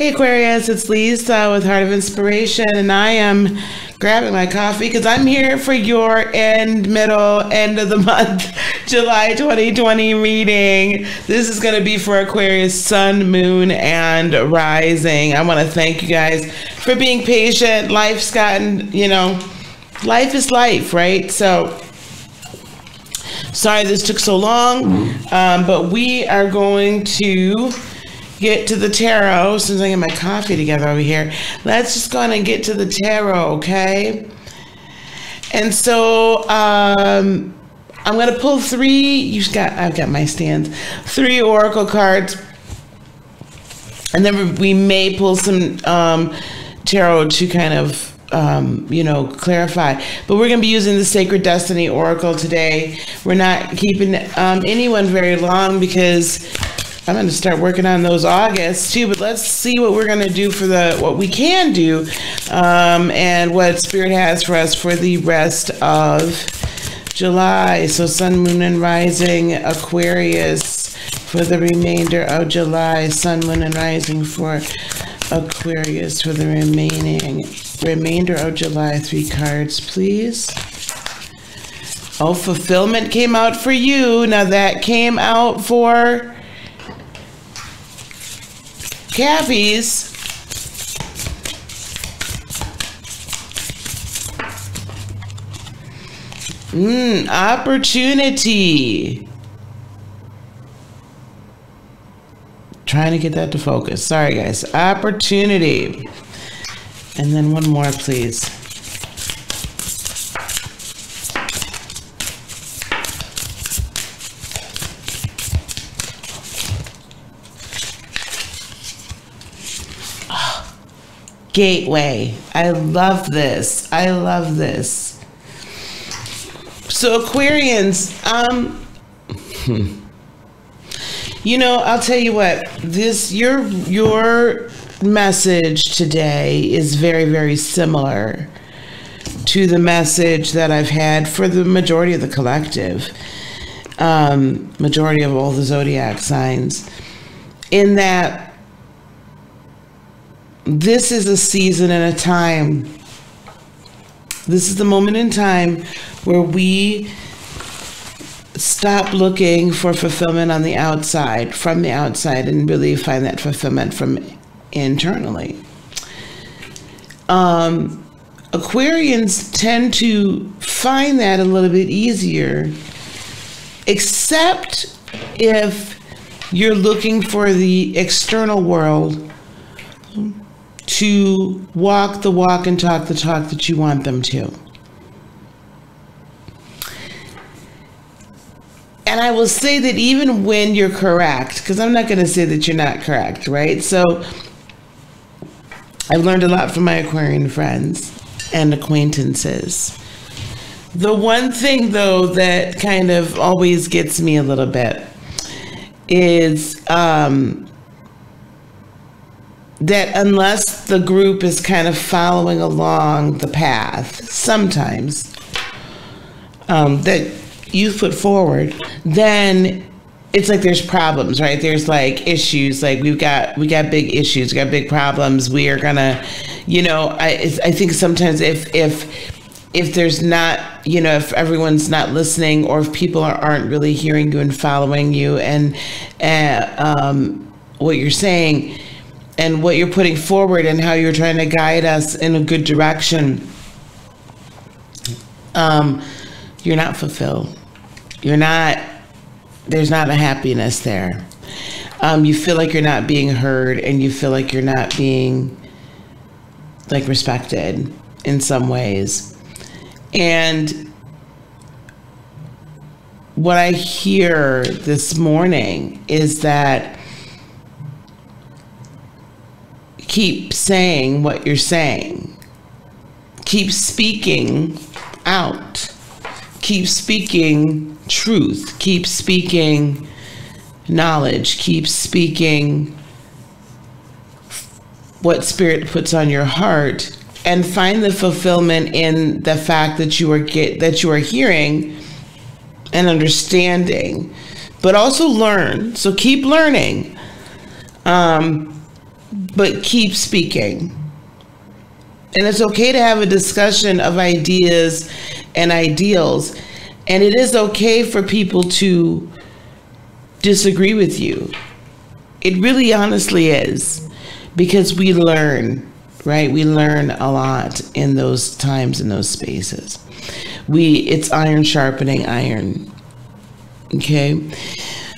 Hey Aquarius, it's Lisa with Heart of Inspiration, and I am grabbing my coffee because I'm here for your end, middle, end of the month, July 2020 reading. This is going to be for Aquarius Sun, Moon, and Rising. I want to thank you guys for being patient. Life's gotten, you know, life is life, right? So, sorry this took so long, um, but we are going to get to the tarot since I get my coffee together over here. Let's just go and get to the tarot, okay? And so um, I'm gonna pull three. You've got I've got my stands. Three oracle cards, and then we may pull some um, tarot to kind of um, you know, clarify. But we're going to be using the Sacred Destiny Oracle today. We're not keeping um, anyone very long because I'm going to start working on those August too, but let's see what we're going to do for the what we can do, um, and what Spirit has for us for the rest of July. So Sun, Moon, and Rising, Aquarius for the remainder of July. Sun, Moon, and Rising for Aquarius for the remaining remainder of July. Three cards, please. Oh, fulfillment came out for you. Now that came out for Cabbies. Mmm, opportunity. Trying to get that to focus. Sorry, guys. Opportunity. And then one more, please. Gateway. I love this. I love this. So Aquarians, um you know, I'll tell you what. This your your message today is very very similar to the message that I've had for the majority of the collective. Um majority of all the zodiac signs in that this is a season and a time. This is the moment in time where we stop looking for fulfillment on the outside, from the outside, and really find that fulfillment from internally. Um, Aquarians tend to find that a little bit easier, except if you're looking for the external world to walk the walk and talk the talk that you want them to. And I will say that even when you're correct, because I'm not going to say that you're not correct, right? So I've learned a lot from my Aquarian friends and acquaintances. The one thing, though, that kind of always gets me a little bit is um, that unless the group is kind of following along the path, sometimes um, that you put forward, then it's like there's problems, right? There's like issues. Like we've got we got big issues, we got big problems. We are gonna, you know, I I think sometimes if if if there's not, you know, if everyone's not listening, or if people are, aren't really hearing you and following you, and uh, um, what you're saying and what you're putting forward and how you're trying to guide us in a good direction, um, you're not fulfilled. You're not, there's not a happiness there. Um, you feel like you're not being heard and you feel like you're not being like respected in some ways. And what I hear this morning is that keep saying what you're saying. Keep speaking out. Keep speaking truth. Keep speaking knowledge. Keep speaking what spirit puts on your heart and find the fulfillment in the fact that you are get that you are hearing and understanding but also learn so keep learning um, but keep speaking. And it's okay to have a discussion of ideas and ideals. And it is okay for people to disagree with you. It really honestly is because we learn, right? We learn a lot in those times in those spaces. We it's iron sharpening iron. Okay?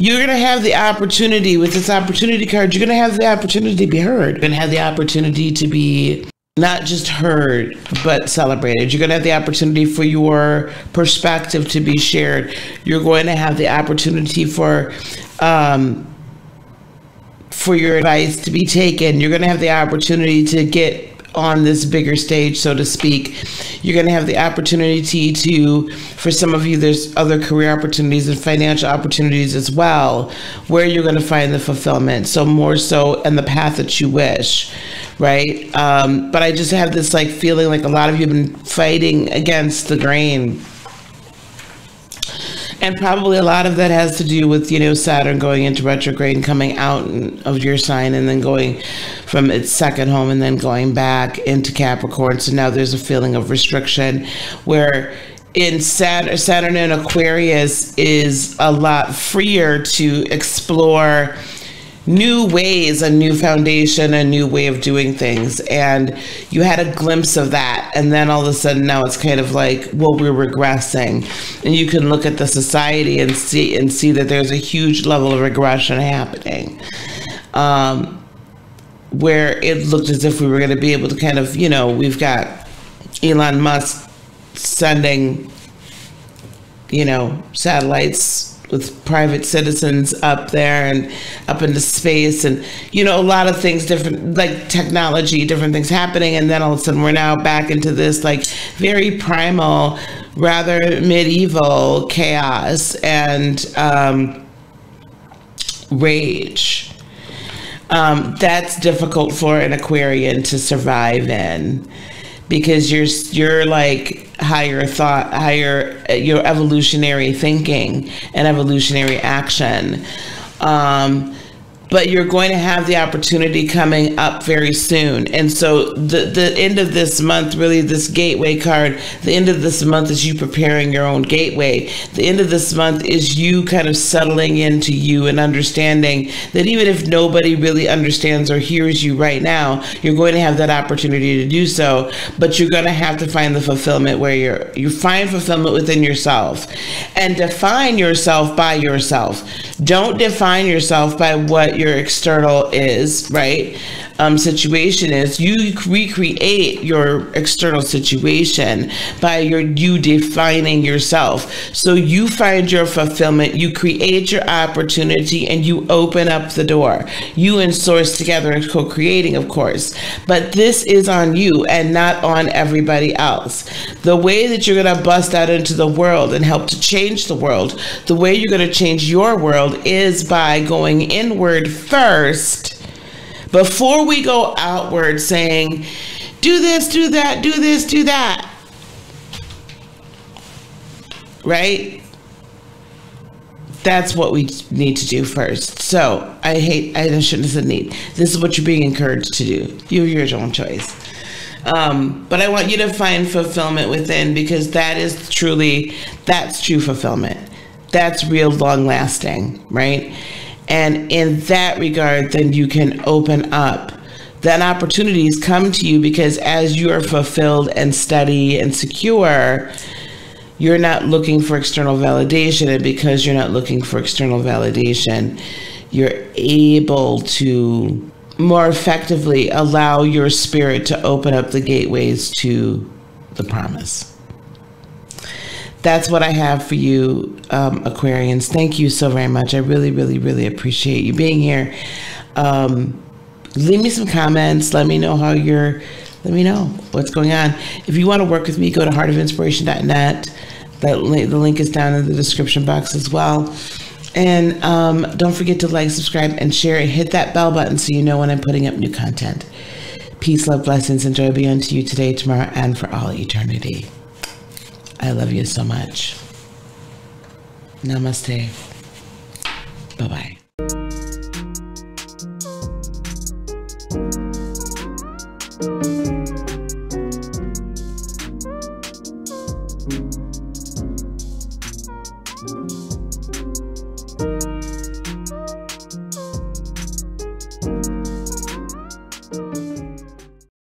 You're going to have the opportunity with this opportunity card, you're going to have the opportunity to be heard. You're going to have the opportunity to be not just heard, but celebrated. You're going to have the opportunity for your perspective to be shared. You're going to have the opportunity for, um, for your advice to be taken. You're going to have the opportunity to get on this bigger stage, so to speak. You're going to have the opportunity to, for some of you, there's other career opportunities and financial opportunities as well, where you're going to find the fulfillment. So, more so in the path that you wish, right? Um, but I just have this like feeling like a lot of you have been fighting against the grain and probably a lot of that has to do with you know Saturn going into retrograde and coming out of your sign and then going from its second home and then going back into Capricorn. So now there's a feeling of restriction where in Saturn, Saturn in Aquarius is a lot freer to explore new ways, a new foundation, a new way of doing things. And you had a glimpse of that. And then all of a sudden now it's kind of like, well, we're regressing. And you can look at the society and see and see that there's a huge level of regression happening. Um, where it looked as if we were going to be able to kind of, you know, we've got Elon Musk sending, you know, satellites with private citizens up there and up into space and you know a lot of things different like technology different things happening. And then all of a sudden we're now back into this like very primal rather medieval chaos and um, rage um, that's difficult for an aquarian to survive in because you're you're like higher thought, higher your evolutionary thinking and evolutionary action. Um, but you're going to have the opportunity coming up very soon. And so the the end of this month, really this gateway card, the end of this month is you preparing your own gateway. The end of this month is you kind of settling into you and understanding that even if nobody really understands or hears you right now, you're going to have that opportunity to do so, but you're going to have to find the fulfillment where you're you find fulfillment within yourself and define yourself by yourself. Don't define yourself by what your external is, right? Um, situation is you recreate your external situation by your you defining yourself. So you find your fulfillment, you create your opportunity, and you open up the door. You and Source together and co-creating, of course. But this is on you and not on everybody else. The way that you're gonna bust out into the world and help to change the world, the way you're gonna change your world is by going inward first before we go outward saying, do this, do that, do this, do that. Right? That's what we need to do first. So I hate, I shouldn't have said need. This is what you're being encouraged to do. You have your own choice. Um, but I want you to find fulfillment within because that is truly, that's true fulfillment. That's real long lasting, right? And in that regard, then you can open up. Then opportunities come to you because as you are fulfilled and steady and secure, you're not looking for external validation. And because you're not looking for external validation, you're able to more effectively allow your spirit to open up the gateways to the promise that's what I have for you, um, Aquarians. Thank you so very much. I really, really, really appreciate you being here. Um, leave me some comments. Let me know how you're. Let me know what's going on. If you want to work with me, go to heartofinspiration.net. That the link is down in the description box as well. And um, don't forget to like, subscribe, and share. Hit that bell button so you know when I'm putting up new content. Peace, love, blessings, and joy be unto you today, tomorrow, and for all eternity. I love you so much. Namaste. Bye bye.